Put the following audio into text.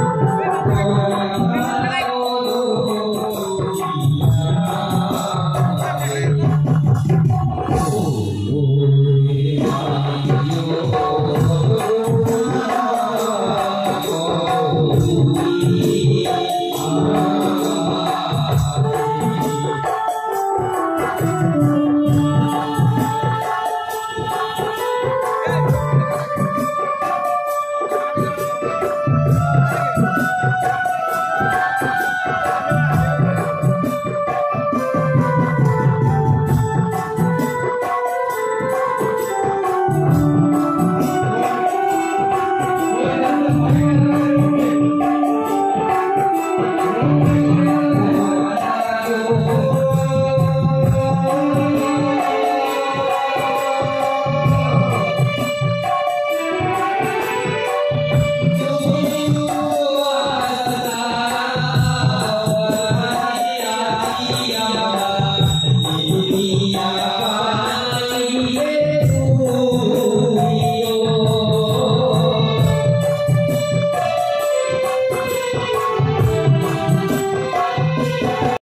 Oh, Oh, 감사합니다.